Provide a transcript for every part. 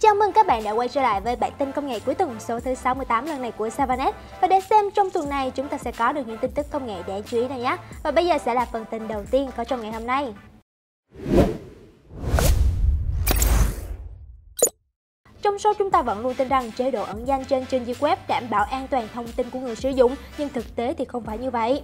Chào mừng các bạn đã quay trở lại với bản tin công nghệ cuối tuần số thứ 68 lần này của Savanet. Và để xem trong tuần này chúng ta sẽ có được những tin tức công nghệ đáng chú ý này nhé. Và bây giờ sẽ là phần tin đầu tiên có trong ngày hôm nay. Trong số chúng ta vẫn luôn tin rằng chế độ ẩn danh trên trình duyệt web đảm bảo an toàn thông tin của người sử dụng, nhưng thực tế thì không phải như vậy.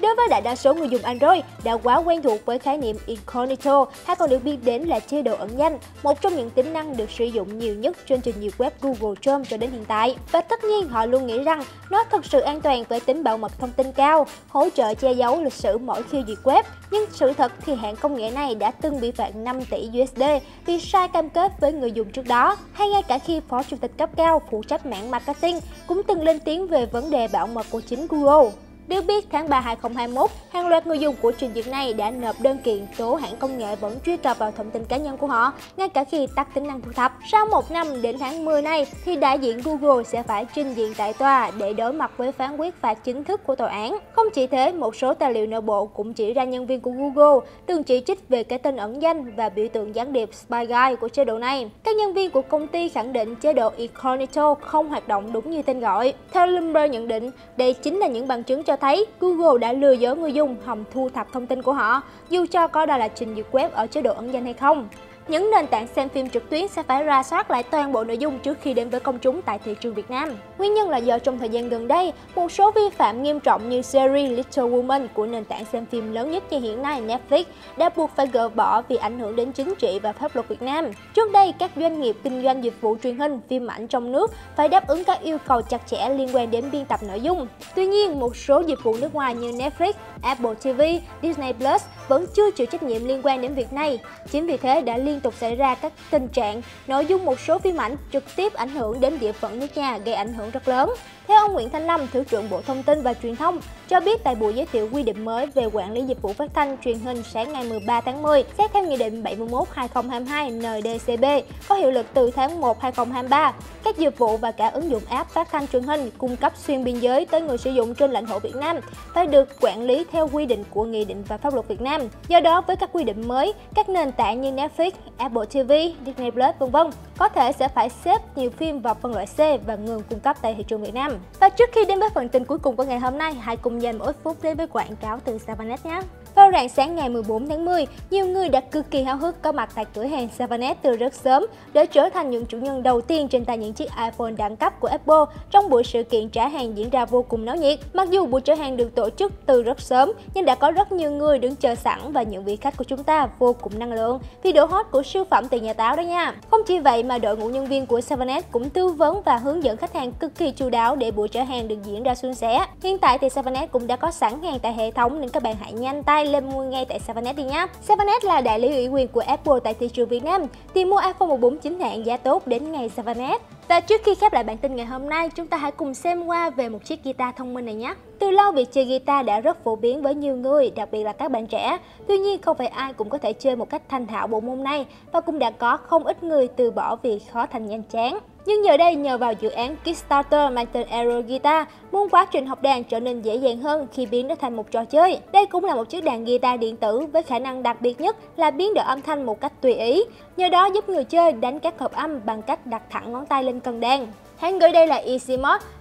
Đối với đại đa số người dùng Android đã quá quen thuộc với khái niệm Incognito hay còn được biết đến là chế độ ẩn danh, một trong những tính năng được sử dụng nhiều nhất trên trình duyệt web Google Chrome cho đến hiện tại. Và tất nhiên họ luôn nghĩ rằng nó thật sự an toàn với tính bảo mật thông tin cao, hỗ trợ che giấu lịch sử mỗi khi duyệt web. Nhưng sự thật thì hãng công nghệ này đã từng bị phạt 5 tỷ USD vì sai cam kết với người dùng trước đó, hay ngay cả khi Phó Chủ tịch cấp cao phụ trách mạng marketing cũng từng lên tiếng về vấn đề bảo mật của chính Google. Được biết, tháng 3 2021, hàng loạt người dùng của trình duyệt này đã nộp đơn kiện tố hãng công nghệ vẫn truy cập vào thông tin cá nhân của họ, ngay cả khi tắt tính năng thu thập. Sau một năm đến tháng 10 này, thì đại diện Google sẽ phải trình diện tại tòa để đối mặt với phán quyết phạt chính thức của tòa án. Không chỉ thế, một số tài liệu nội bộ cũng chỉ ra nhân viên của Google từng chỉ trích về cái tên ẩn danh và biểu tượng gián điệp Spy Guy của chế độ này. Các nhân viên của công ty khẳng định chế độ Incognito không hoạt động đúng như tên gọi. Theo Bloomberg nhận định, đây chính là những bằng chứng cho thấy Google đã lừa dối người dùng hòng thu thập thông tin của họ, dù cho có đó là trình duyệt web ở chế độ ẩn danh hay không. Những nền tảng xem phim trực tuyến sẽ phải ra soát lại toàn bộ nội dung trước khi đến với công chúng tại thị trường Việt Nam. Nguyên nhân là do trong thời gian gần đây, một số vi phạm nghiêm trọng như series Little Women của nền tảng xem phim lớn nhất như hiện nay Netflix đã buộc phải gỡ bỏ vì ảnh hưởng đến chính trị và pháp luật Việt Nam. Trước đây, các doanh nghiệp kinh doanh dịch vụ truyền hình, phim ảnh trong nước phải đáp ứng các yêu cầu chặt chẽ liên quan đến biên tập nội dung. Tuy nhiên, một số dịch vụ nước ngoài như Netflix, Apple TV, Disney Plus vẫn chưa chịu trách nhiệm liên quan đến việc này. Chính vì thế đã liên liên tục xảy ra các tình trạng nội dung một số phim ảnh trực tiếp ảnh hưởng đến địa phận nước nhà gây ảnh hưởng rất lớn. Theo ông Nguyễn Thanh Lâm, Thứ trưởng Bộ Thông tin và Truyền thông, cho biết tại buổi giới thiệu quy định mới về quản lý dịch vụ phát thanh truyền hình sáng ngày 13 tháng 10, xét theo Nghị định 71-2022 NDCB, có hiệu lực từ tháng 1 2023. Các dịch vụ và cả ứng dụng app phát thanh truyền hình cung cấp xuyên biên giới tới người sử dụng trên lãnh thổ Việt Nam phải được quản lý theo quy định của Nghị định và pháp luật Việt Nam. Do đó, với các quy định mới, các nền tảng như Netflix, Apple TV, Disney Plus, v.v. có thể sẽ phải xếp nhiều phim vào phân loại C và ngừng cung cấp tại thị trường Việt Nam. Và trước khi đến với phần tin cuối cùng của ngày hôm nay, hãy cùng dành một ít phút đến với quảng cáo từ Savanet nhé. Vào rạng sáng ngày 14 tháng 10, nhiều người đã cực kỳ háo hức có mặt tại cửa hàng Savanet từ rất sớm để trở thành những chủ nhân đầu tiên trên tay những chiếc iPhone đẳng cấp của Apple trong buổi sự kiện trả hàng diễn ra vô cùng náo nhiệt. Mặc dù buổi trả hàng được tổ chức từ rất sớm, nhưng đã có rất nhiều người đứng chờ sẵn và những vị khách của chúng ta vô cùng năng lượng vì độ hot của siêu phẩm từ nhà táo đó nha. Không chỉ vậy mà đội ngũ nhân viên của Savanet cũng tư vấn và hướng dẫn khách hàng cực kỳ chu đáo để buổi chở hàng được diễn ra suôn sẻ. Hiện tại thì Savanet cũng đã có sẵn hàng tại hệ thống nên các bạn hãy nhanh tay lên mua ngay tại Savanet đi nhé. Savanet là đại lý ủy quyền của Apple tại thị trường Việt Nam. Tìm mua iPhone 14 chính hãng giá tốt đến ngày Savanet. Và trước khi khép lại bản tin ngày hôm nay, chúng ta hãy cùng xem qua về một chiếc guitar thông minh này nhé. Từ lâu việc chơi guitar đã rất phổ biến với nhiều người, đặc biệt là các bạn trẻ. Tuy nhiên không phải ai cũng có thể chơi một cách thành thạo bộ môn này và cũng đã có không ít người từ bỏ vì khó thành nhanh chán. Nhưng giờ đây nhờ vào dự án Kickstarter mang tên Aero Guitar, muốn quá trình học đàn trở nên dễ dàng hơn khi biến nó thành một trò chơi. Đây cũng là một chiếc đàn guitar điện tử với khả năng đặc biệt nhất là biến đổi âm thanh một cách tùy ý. Nhờ đó giúp người chơi đánh các hợp âm bằng cách đặt thẳng ngón tay lên cần đàn. Hãy gửi đây là Easy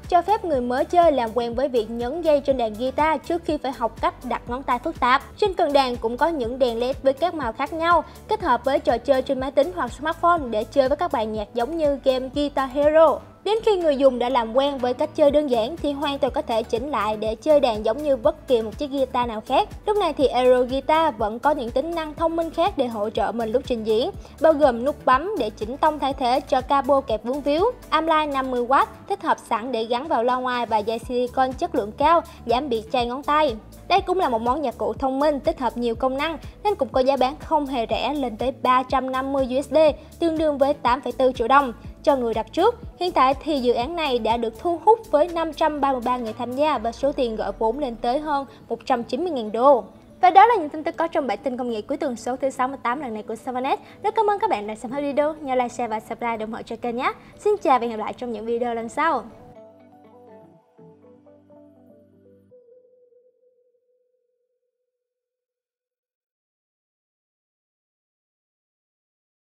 cho phép người mới chơi làm quen với việc nhấn dây trên đàn guitar trước khi phải học cách đặt ngón tay phức tạp. Trên cần đàn cũng có những đèn LED với các màu khác nhau, kết hợp với trò chơi trên máy tính hoặc smartphone để chơi với các bài nhạc giống như game Guitar Hero. Đến khi người dùng đã làm quen với cách chơi đơn giản thì hoàn toàn có thể chỉnh lại để chơi đàn giống như bất kỳ một chiếc guitar nào khác. Lúc này thì Aero Guitar vẫn có những tính năng thông minh khác để hỗ trợ mình lúc trình diễn, bao gồm nút bấm để chỉnh tông thay thế cho cabo kẹp vướng víu, Amline 50W thích hợp sẵn để gắn vào loa ngoài và dây silicon chất lượng cao, giảm bị chai ngón tay. Đây cũng là một món nhạc cụ thông minh tích hợp nhiều công năng nên cũng có giá bán không hề rẻ lên tới 350 USD, tương đương với 8,4 triệu đồng cho người đặt trước. Hiện tại thì dự án này đã được thu hút với 533 người tham gia và số tiền gọi vốn lên tới hơn 190.000 đô. Và đó là những tin tức có trong bản tin công nghệ cuối tuần số thứ 68 lần này của Savanet. Rất cảm ơn các bạn đã xem hết video, nhớ like, share và subscribe để ủng hộ cho kênh nhé. Xin chào và hẹn gặp lại trong những video lần sau.